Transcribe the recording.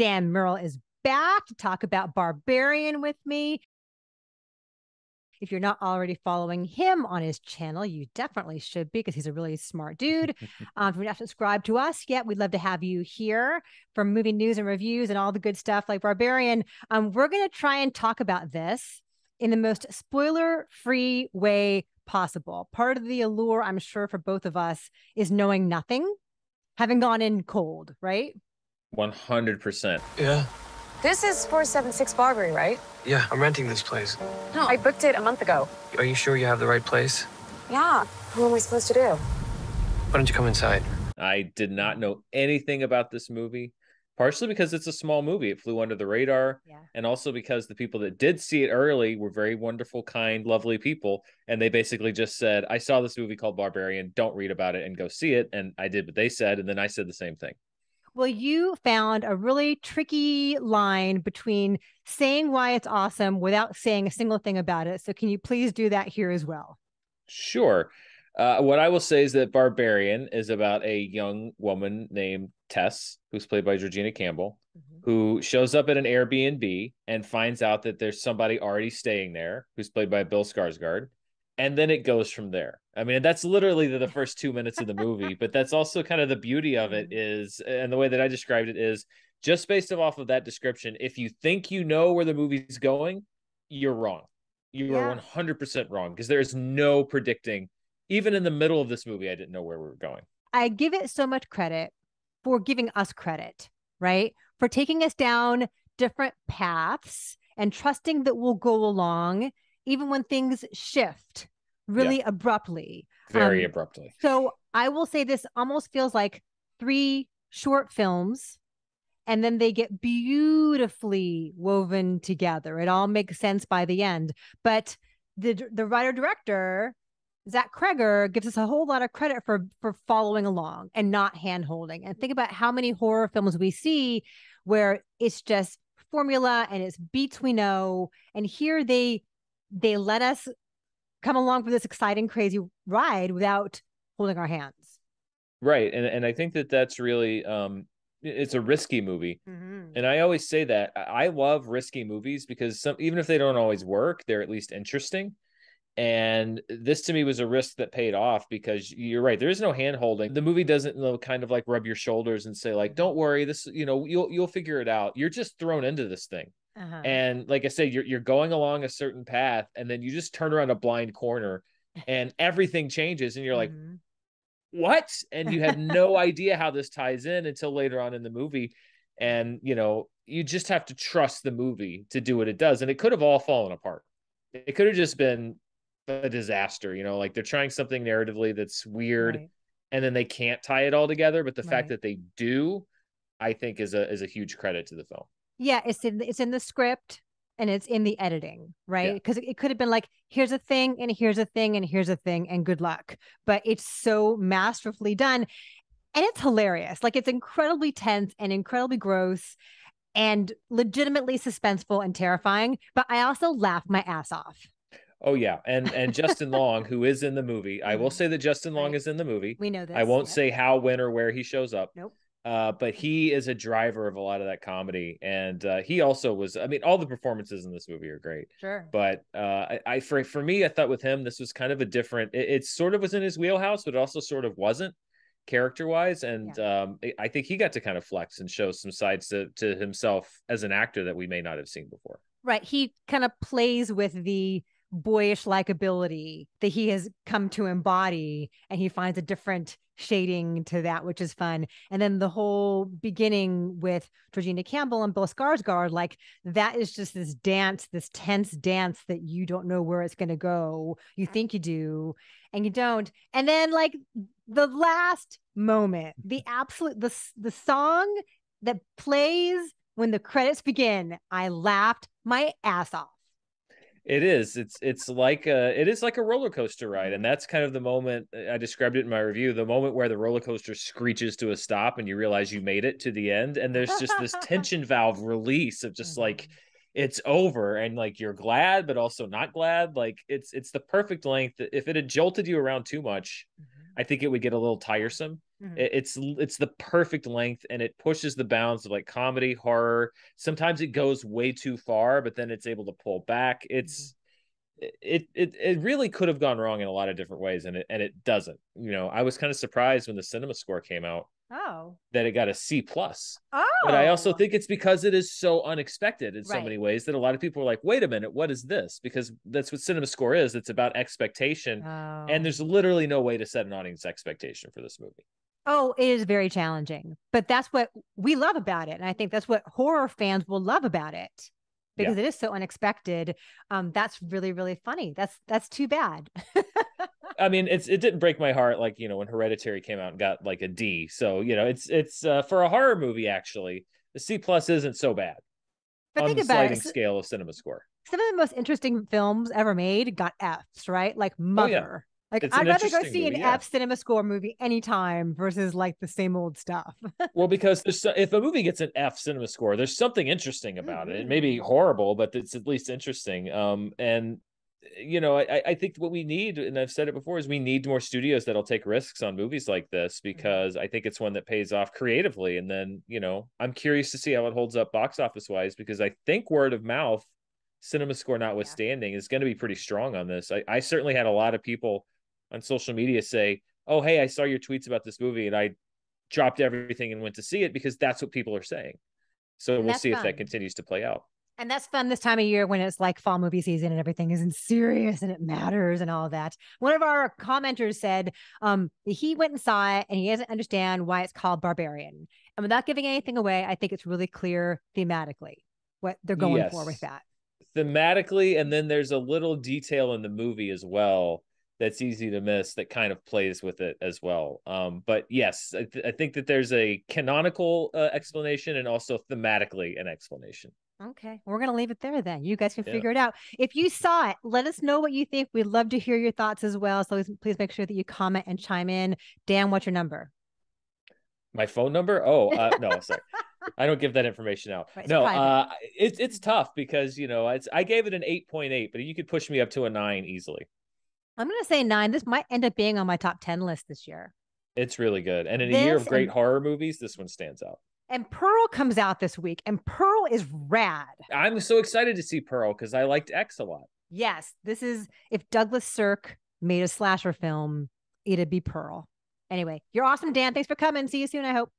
Dan Murrell is back to talk about Barbarian with me. If you're not already following him on his channel, you definitely should be because he's a really smart dude. um, if you're not subscribed to us yet, we'd love to have you here for movie news and reviews and all the good stuff like Barbarian. Um, we're going to try and talk about this in the most spoiler free way possible. Part of the allure, I'm sure, for both of us is knowing nothing, having gone in cold, right? 100%. Yeah. This is 476 Barbary, right? Yeah, I'm renting this place. No, I booked it a month ago. Are you sure you have the right place? Yeah. What am I supposed to do? Why don't you come inside? I did not know anything about this movie, partially because it's a small movie. It flew under the radar. Yeah. And also because the people that did see it early were very wonderful, kind, lovely people. And they basically just said, I saw this movie called Barbarian. Don't read about it and go see it. And I did what they said. And then I said the same thing. Well, you found a really tricky line between saying why it's awesome without saying a single thing about it. So, can you please do that here as well? Sure. Uh, what I will say is that Barbarian is about a young woman named Tess, who's played by Georgina Campbell, Mhm. who shows up at an Airbnb and finds out that there's somebody already staying there, who's played by Bill Skarsgård. And then it goes from there. I mean, that's literally the, the first two minutes of the movie, but that's also kind of the beauty of it mm-hmm. is, and the way that I described it is just based off of that description. If you think you know where the movie's going, you're wrong. You Yeah. are 100% wrong because there is no predicting. Even in the middle of this movie, I didn't know where we were going. I give it so much credit for giving us credit, right? For taking us down different paths and trusting that we'll go along even when things shift really abruptly. Very Um, abruptly. So I will say this almost feels like three short films and then they get beautifully woven together. It all makes sense by the end. But the the writer director Zach Cregger gives us a whole lot of credit for for following along and not hand holding. And think about how many horror films we see where it's just formula and it's beats we know. And here they they let us come along for this exciting, crazy ride without holding our hands. Right. And and I think that that's really um it's a risky movie. And I always say that I I love risky movies because some even if they don't always work, they're at least interesting. And this to me was a risk that paid off because you're right. There is no hand holding. The movie doesn't you know, kind of like rub your shoulders and say like, "Don't worry, this you know you'll you'll figure it out." You're just thrown into this thing, Uh-huh. and like I said, you're you're going along a certain path, and then you just turn around a blind corner, and everything changes, and you're like, Mhm. what and you have no idea how this ties in until later on in the movie and you know you just have to trust the movie to do what it does and it could have all fallen apart it could have just been a disaster you know like they're trying something narratively that's weird Right. and then they can't tie it all together but the Right. fact that they do i think is a is a huge credit to the film Yeah, it's in it's in the script and it's in the editing, right? Yeah. Because it could have been like, here's a thing, and here's a thing, and here's a thing, and good luck. But it's so masterfully done. And it's hilarious. Like it's incredibly tense and incredibly gross and legitimately suspenseful and terrifying. But I also laugh my ass off. oh yeah and and justin long who is in the movie i will Mhm. say that justin long Right. is in the movie We know this. I won't yeah. say how, when, or where he shows up. Nope. Uh, but he is a driver of a lot of that comedy, and uh, he also was. I mean, all the performances in this movie are great. Sure. But uh, I, I for for me, I thought with him, this was kind of a different. It, it sort of was in his wheelhouse, but it also sort of wasn't character wise. And um, I- I think he got to kind of flex and show some sides to to himself as an actor that we may not have seen before. Right. He kind of plays with the boyish likability that he has come to embody, and he finds a different shading to that, which is fun. And then the whole beginning with Georgina Campbell and Bill Skarsgård, like that is just this dance, this tense dance that you don't know where it's going to go. You think you do, and you don't. And then like the last moment, the absolute the the song that plays when the credits begin, I laughed my ass off. It is. It's it's like a it is like a roller coaster ride, and that's kind of the moment uh, I described it in my review. The moment where the roller coaster screeches to a stop, and you realize you made it to the end, and there's just this tension valve release of just like mm-hmm. it's over, and like you're glad, but also not glad. Like it's it's the perfect length. If it had jolted you around too much, mm-hmm. I think it would get a little tiresome. Mm-hmm. It's it's the perfect length and it pushes the bounds of like comedy, horror. Sometimes it goes way too far, but then it's able to pull back. It's mm-hmm. it it it really could have gone wrong in a lot of different ways and it and it doesn't. You know, I was kind of surprised when the cinema score came out. Oh. That it got a C plus. Oh. But I also oh. think it's because it is so unexpected in right. so many ways that a lot of people are like, wait a minute, what is this? Because that's what cinema score is. It's about expectation. Oh. And there's literally no way to set an audience expectation for this movie. Oh, it is very challenging, but that's what we love about it. And I think that's what horror fans will love about it because yeah. it is so unexpected. Um, that's really, really funny. That's, that's too bad. I mean, it's, it didn't break my heart. Like, you know, when hereditary came out and got like a D. So, you know, it's, it's, uh, for a horror movie, actually the C plus isn't so bad but on the sliding it. scale of cinema score. Some of the most interesting films ever made got F's, right? Like Mother. Oh, yeah like it's I'd rather go see movie, an yeah. F cinema score movie anytime versus like the same old stuff. well, because there's if a movie gets an F cinema score, there's something interesting about mm-hmm. it. It may be mm-hmm. horrible, but it's at least interesting. Um, and you know, I, I think what we need, and I've said it before, is we need more studios that'll take risks on movies like this mm-hmm. because I think it's one that pays off creatively. And then, you know, I'm curious to see how it holds up box office wise because I think word of mouth, cinema score notwithstanding, yeah. is going to be pretty strong on this. I, I certainly had a lot of people on social media say, "Oh, hey, I saw your tweets about this movie and I dropped everything and went to see it because that's what people are saying." So and we'll see fun. if that continues to play out. And that's fun this time of year when it's like fall movie season and everything isn't serious and it matters and all that. One of our commenters said um, he went and saw it and he doesn't understand why it's called Barbarian. And without giving anything away, I think it's really clear thematically what they're going yes. for with that. Thematically, and then there's a little detail in the movie as well that's easy to miss that kind of plays with it as well. Um, but yes, I, th- I, think that there's a canonical uh, explanation and also thematically an explanation. Okay, we're gonna leave it there then. You guys can yeah. figure it out. If you saw it, let us know what you think. We'd love to hear your thoughts as well. So please make sure that you comment and chime in. Dan, what's your number? My phone number? Oh, uh, no, sorry. I don't give that information out. Right, no, uh, it's it's tough because you know it's I gave it an eight point eight, but you could push me up to a nine easily. I'm going to say nine. This might end up being on my top 10 list this year. It's really good. And in this a year of great and, horror movies, this one stands out. And Pearl comes out this week, and Pearl is rad. I'm so excited to see Pearl because I liked X a lot. Yes. This is if Douglas Sirk made a slasher film, it'd be Pearl. Anyway, you're awesome, Dan. Thanks for coming. See you soon, I hope.